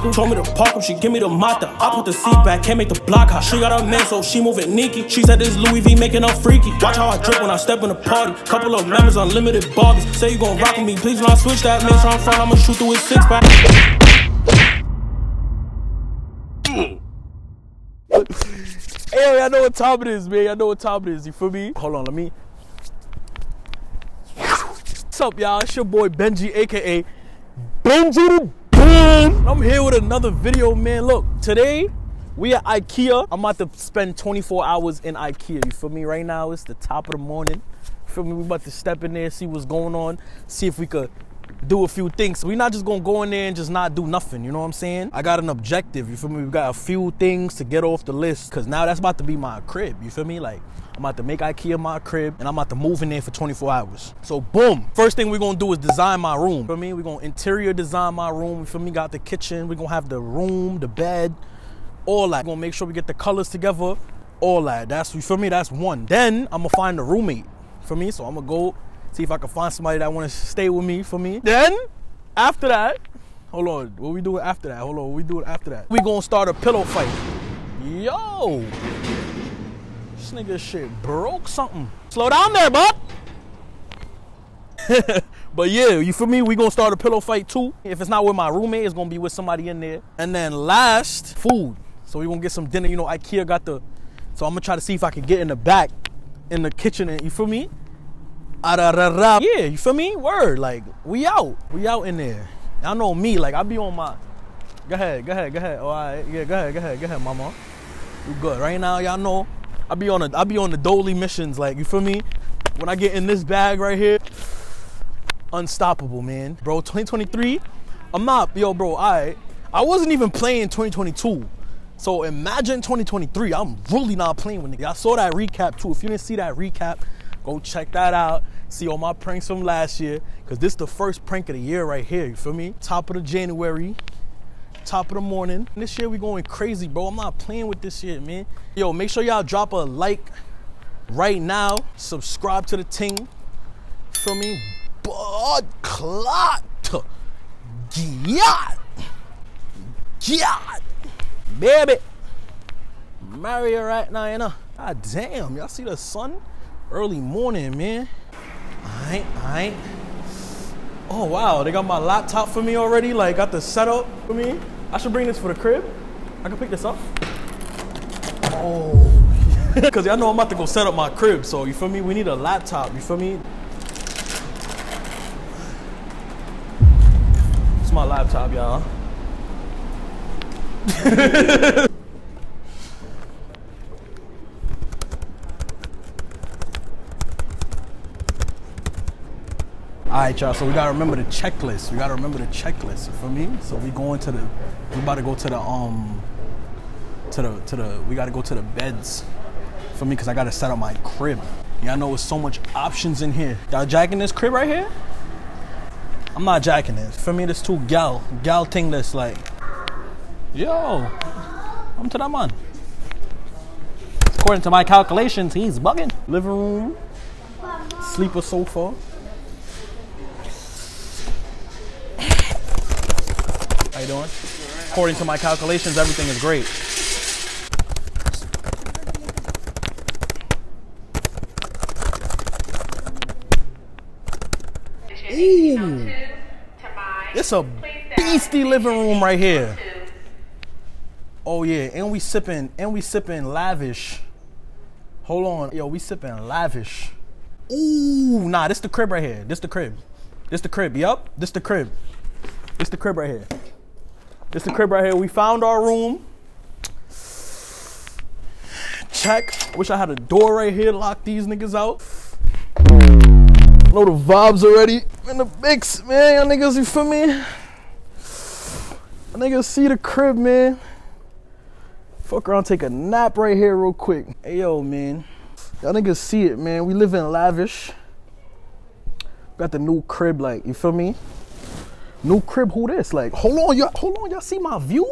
school. Told me to park up, she give me the mata. I put the seat back, can't make the block hot. She got a man, so she moving Nikki. She said this Louis V making her freaky. Watch how I drip when I step in the party. Couple of members, unlimited bargains. Say you gon' rock with me, please when I switch that. Make sure I'm front, I'ma shoot through his six pack. Hey, y'all know what time it is, man. Y'all know what time it is. You feel me? Hold on, let me. What's up, y'all? It's your boy Benji, aka Benji I'm here with another video, man. Look, today we at IKEA. I'm about to spend 24 hours in IKEA. You feel me? Right now, it's the top of the morning. You feel me? We about to step in there, see what's going on, see if we could do a few things. We're not just gonna go in there and just not do nothing, you know what I'm saying? I got an objective, you feel me? We got a few things to get off the list, cause now that's about to be my crib, you feel me? Like, I'm about to make IKEA my crib and I'm about to move in there for 24 hours. So boom, first thing we're gonna do is design my room. For me, we're gonna interior design my room. For me, got the kitchen, we're gonna have the room, the bed, all that. We're gonna make sure we get the colors together, all that. That's, you feel me? That's one. Then I'm gonna find a roommate for me, so I'm gonna go see if I can find somebody that want to stay with me for me. Then, after that, hold on, what we doing after that? Hold on, what we doing after that? We gonna start a pillow fight. Yo, this nigga shit broke something. Slow down there, bud. but yeah, you feel me? We gonna start a pillow fight too. If it's not with my roommate, it's gonna be with somebody in there. And then last, food. So we gonna get some dinner. You know, IKEA got the. So I'm gonna try to see if I can get in the back, in the kitchen. And you feel me? Yeah, you feel me? Word, like we out, we out in there. Y'all know me, like I be on my. Go ahead, go ahead, go ahead. Oh, all right, yeah, go ahead, go ahead, go ahead, mama. You good right now? Y'all know I be on a, I be on the dolly missions. Like you feel me? When I get in this bag right here, unstoppable, man, bro. 2023, I'm not, yo, bro. I, I wasn't even playing 2022. So imagine 2023. I'm really not playing with niggas. I saw that recap too. If you didn't see that recap, Go check that out. See all my pranks from last year. Cause this is the first prank of the year right here. You feel me? Top of the January. Top of the morning. This year we going crazy, bro. I'm not playing with this shit, man. Yo, make sure y'all drop a like right now. Subscribe to the team. Feel me? Blood clot. Yeah. Yeah. Baby. Her right now, you know. God damn, y'all see the sun? early morning, man. Alright, alright. Oh wow, they got my laptop for me already. Like got the setup for me. I should bring this for the crib. I can pick this up. Oh, because y'all know I'm about to go set up my crib. So you feel me? We need a laptop. You feel me? It's my laptop, y'all. All right, y'all. So we gotta remember the checklist. We gotta remember the checklist. For me, so we going to the. We about to go to the um. To the to the. We gotta go to the beds. For me, cause I gotta set up my crib. Y'all know there's so much options in here. Y'all jacking this crib right here? I'm not jacking this. For me, this too gal gal thing that's like. Yo, I'm to that man. According to my calculations, he's bugging. Living room, sleeper sofa. How you doing? According to my calculations, everything is great. Ooh. It's a beastie living room right here. Oh yeah, and we sipping, and we sipping lavish. Hold on, yo, we sipping lavish. Ooh, nah, this the crib right here. This the crib. This the crib. Yup, this the crib. This the crib right here. This is the crib right here. We found our room. Check. Wish I had a door right here to lock these niggas out. Know the vibes already in the mix, man. Y'all niggas, you feel me? Y'all niggas see the crib, man. Fuck around, take a nap right here real quick. Hey, yo, man. Y'all niggas see it, man. We live in lavish. Got the new crib, like, you feel me? New crib, who this? Like, hold on, y'all, hold on, y'all see my view?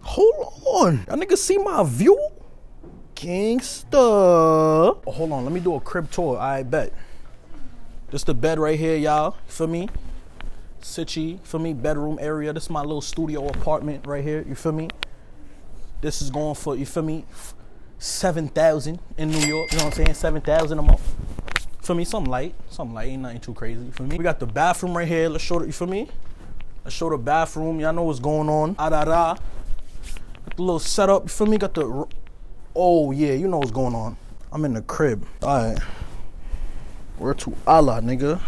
Hold on. Y'all niggas see my view? Gangsta. Oh, hold on, let me do a crib tour. I bet. This the bed right here, y'all. for me? Sitchy, for me, bedroom area. This is my little studio apartment right here. You feel me? This is going for you feel me, seven thousand in New York. You know what I'm saying? Seven thousand a month. For me, something light, something light, ain't nothing too crazy. For me, we got the bathroom right here. Let's show it. You feel me? Let's show the bathroom. Y'all know what's going on. Ah da da. Got the little setup. You feel me? Got the. Oh yeah, you know what's going on. I'm in the crib. All right. Where to Allah, nigga?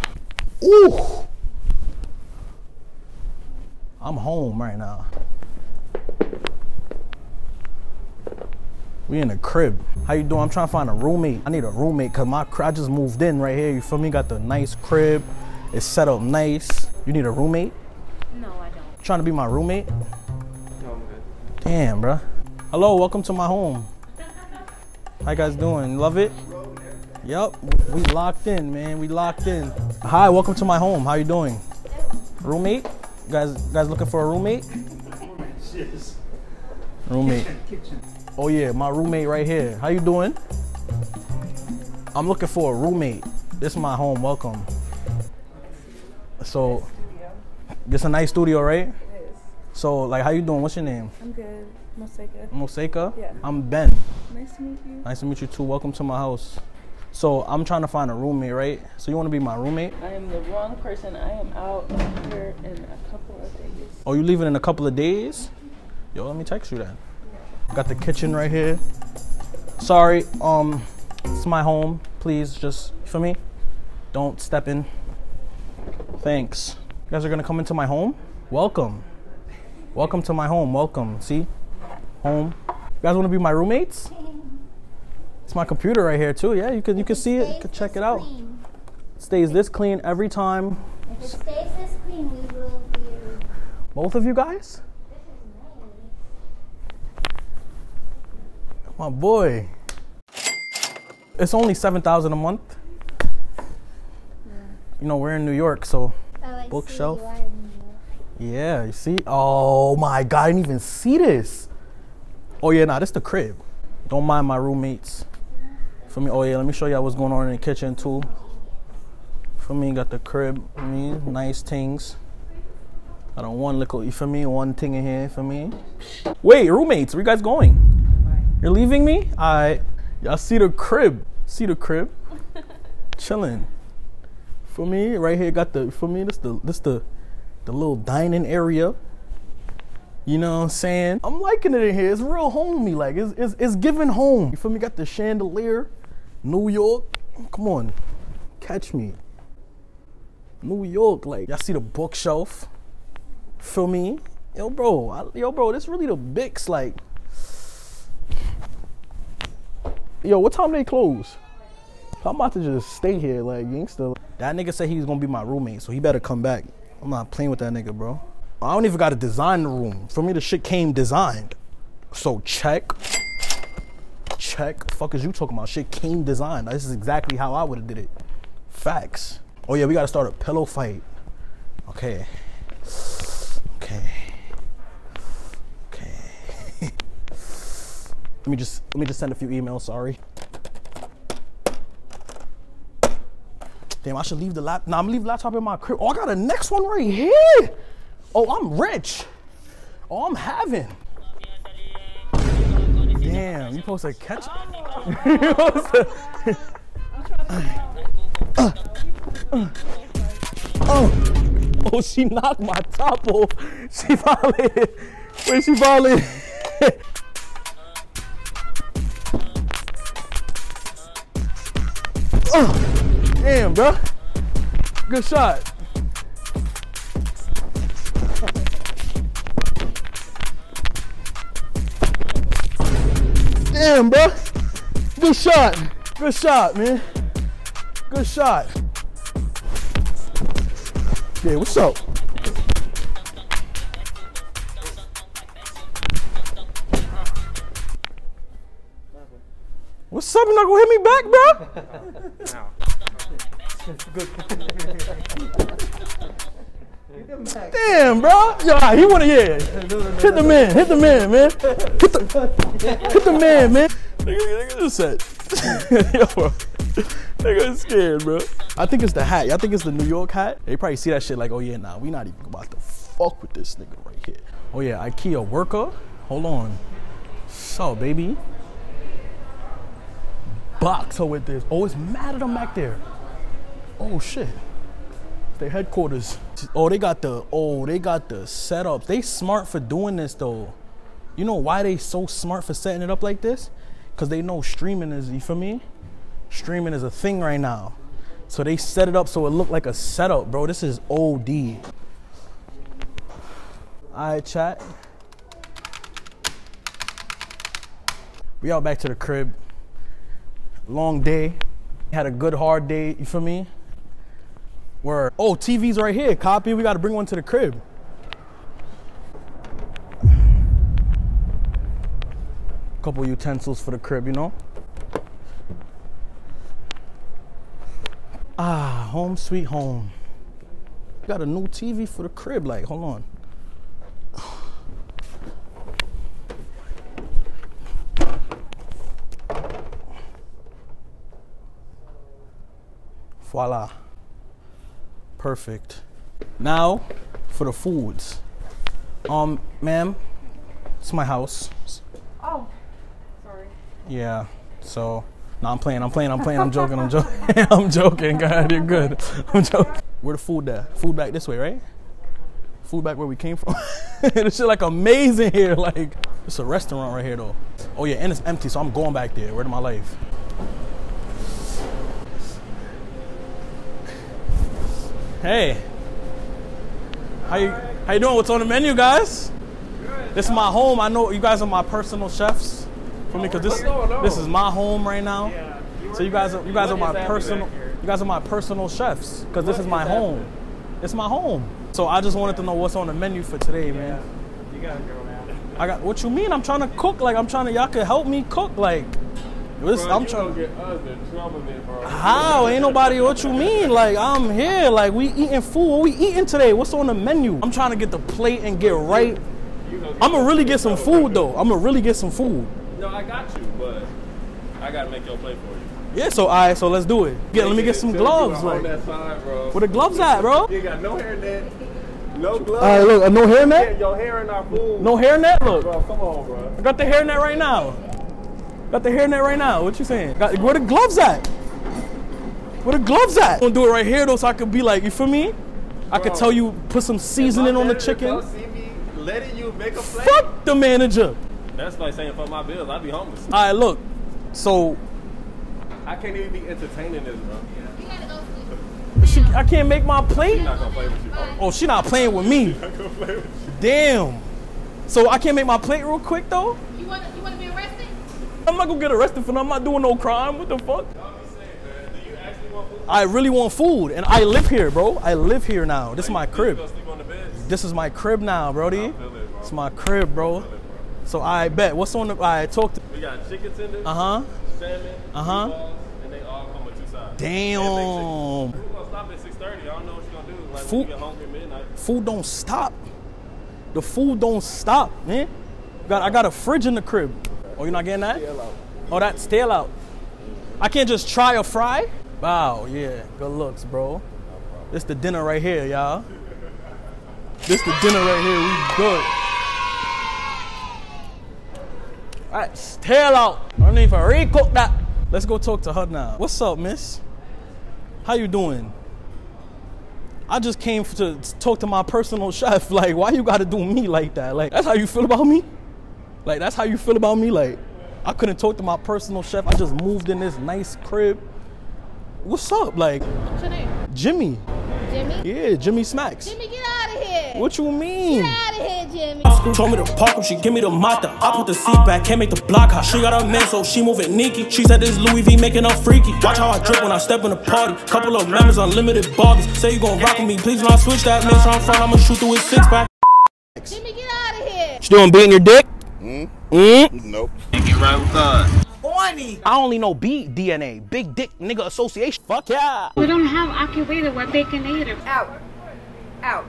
Ooh. I'm home right now. We in the crib. How you doing? I'm trying to find a roommate. I need a roommate cause my I just moved in right here. You feel me? Got the nice crib. It's set up nice. You need a roommate? No, I don't. Trying to be my roommate? No, I'm good. Damn, bruh. Hello, welcome to my home. How you guys doing? Love it? Yep, we locked in, man. We locked in. Hi, welcome to my home. How you doing? Roommate? You guys, guys looking for a roommate? Roommate. Oh yeah, my roommate right here. How you doing? I'm looking for a roommate. This is my home. Welcome. So, this a nice studio, right? So, like, how you doing? What's your name? I'm good. Moseka. Moseka? Yeah. I'm Ben. Nice to meet you. Nice to meet you too. Welcome to my house. So I'm trying to find a roommate, right? So you want to be my roommate? I am the wrong person. I am out here in a couple of days. Oh, you leaving in a couple of days? Yo, let me text you then. Got the kitchen right here. Sorry, um, it's my home. Please, just for me, don't step in. Thanks. You guys are gonna come into my home. Welcome. Welcome to my home. Welcome. See, home. You guys want to be my roommates? It's my computer right here too. Yeah, you can you can see it. You can check it out. Stays this clean every time. If it stays this clean, we will be. Both of you guys? My boy. It's only seven thousand a month. You know we're in New York, so Oh, Bookshelf. You are in New York. yeah. You see? Oh my God! I didn't even see this. Oh yeah, nah, this the crib. Don't mind my roommates. For me, oh yeah, let me show y'all what's going on in the kitchen too. For me, got the crib. I mean, nice things. I don't one little, you feel me? One thing in here for me. Wait, roommates, where you guys going? You're leaving me? I, y'all see the crib? See the crib? Chilling. For me, right here, got the. For me, this the this the, the little dining area. You know what I'm saying? I'm liking it in here. It's real homey. Like it's it's, it's giving home. You feel me? Got the chandelier, New York. Come on, catch me. New York, like y'all see the bookshelf. Feel me? Yo, bro, I, yo, bro, this really the Bix. Like, yo, what time they close? I'm about to just stay here, like gangster. That nigga said he was gonna be my roommate, so he better come back. I'm not playing with that nigga, bro. I don't even gotta design the room. For me, the shit came designed. So check. Check. Fuck is you talking about? Shit came designed. This is exactly how I would have did it. Facts. Oh yeah, we gotta start a pillow fight. Okay. Let me just let me just send a few emails. Sorry. Damn, I should leave the lap. Nah, I'm leave the laptop in my crib. Oh, I got a next one right here. Oh, I'm rich. Oh, I'm having. Damn, you supposed to catch. Oh, oh, she knocked my top off. She violated. Wait, she violated. bro. Good shot. Damn, bro. Good shot. Good shot, man. Good shot. Yeah, what's up? What's up? You're not gonna hit me back, bro? Damn, bro. Yeah, he wanna yeah. Hit the man. Hit the man, man. Hit the, hit the man, man. Nigga, nigga, just said. Yo, bro. Nigga is scared, bro. I think it's the hat. I think it's the New York hat. They probably see that shit like, oh yeah, nah, we not even about to fuck with this nigga right here. Oh yeah, IKEA worker. Hold on. So, baby. Box her with this. Oh, it's mad at them back there. Oh shit. Their headquarters. Oh, they got the oh, they got the setup. They smart for doing this though. You know why they so smart for setting it up like this? Cause they know streaming is you feel me? Streaming is a thing right now. So they set it up so it looked like a setup, bro. This is OD. Alright, chat. We all back to the crib. Long day. Had a good hard day, you feel me? Oh TV's right here. Copy. We gotta bring one to the crib. Couple utensils for the crib, you know? Ah, home sweet home. Got a new TV for the crib. Like, hold on. Voila. Perfect. Now for the foods. Um, ma'am, it's my house. Oh, sorry. Yeah. So, no, I'm playing. I'm playing. I'm playing. I'm joking. I'm joking. I'm joking. God, you're good. I'm joking. Where the food at? Food back this way, right? Food back where we came from. this shit like amazing here. Like it's a restaurant right here though. Oh yeah, and it's empty, so I'm going back there. Where to my life? Hey. How you how you doing? What's on the menu, guys? This is my home. I know you guys are my personal chefs for me because this this is my home right now. So you guys are you guys are my personal you guys are my personal chefs because this is my home. It's my home. So I just wanted to know what's on the menu for today, man. You gotta go now. I got what you mean? I'm trying to cook. Like I'm trying to y'all can help me cook. Like this, Bro, I'm trying. gonna get us in trouble, man, bro. How? Ain't nobody what you mean? Like I'm here, like we eating food. What we eating today? What's on the menu? I'm trying to get the plate and get right. I'm gonna really get some food though. I'm gonna really get some food. No, I got you, but I gotta make your play for you. Yeah, so alright, so let's do it. Get, let me get some gloves. Like, side, bro. where the gloves at, bro? You got no hairnet, no gloves. Alright, look, uh, no Yeah, hairnet. your hair in our food. No hairnet. Look, Bro, come on, bro. I got the hairnet right now. Got the hairnet right now. What you saying? Got, where the gloves at? Where the gloves at? I'm gonna do it right here though, so I could be like, you feel me? I could tell you put some seasoning on the chicken. don't see me letting you make a play. Fuck the manager. That's like saying fuck my bills. I'd be homeless. All right, look. So I can't even be entertaining this, bro. You gotta go sleep. she, I can't make my plate. I'm not gonna play with you, bro. Oh, she not playing with me. I'm not gonna play with you. Damn. So I can't make my plate real quick though. You wanna you wanna be arrested? I'm not gonna get arrested for that. I'm not doing no crime. What the fuck? I'm just saying, man. Do you actually want food? I really want food, and I live here, bro. I live here now. This is my crib. gonna sleep on the bed? This is my crib now, Brody. bro. It's my crib, bro. So I bet. What's on the? I talked. to. We got chicken tenders, Uh huh. salmon, Uh-huh. and they all come with two sides. Damn. We're gonna stop at 6:30. I don't know what you're gonna do. Like Food- you get hungry at midnight. Food don't stop. The food don't stop, man. Got I got a fridge in the crib. Oh, you're not getting that? Oh, that's stale out. I can't just try a fry. Wow, yeah, good looks, bro. This the dinner right here, y'all. This the dinner right here. We good. All right, stale out. I don't even recook that. Let's go talk to her now. What's up, miss? How you doing? I just came to talk to my personal chef. Like, why you gotta do me like that? Like, that's how you feel about me? Like, that's how you feel about me? Like, I couldn't talk to my personal chef. I just moved in this nice crib. What's up? Like, What's your name? Jimmy. Jimmy? Yeah, Jimmy Smacks. Jimmy, get out of here. What you mean? Get out of here, Jimmy. Told me to park him, she give me the mata. I put the seat back, can't make the block hot. She got a man, so she moving sneaky. She said this Louis V making her freaky. Watch how I drip when I step in the party. Couple of members, unlimited bargains. Say you gon' rock with me, please do not switch that. Make sure I'm front, I'ma shoot through his six pack. Jimmy, get out of here. You doing beating your dick? Mm? Nope. I only know B DNA, Big Dick Nigga Association. Fuck yeah. We don't have accurator, we're baconator. Out. Out.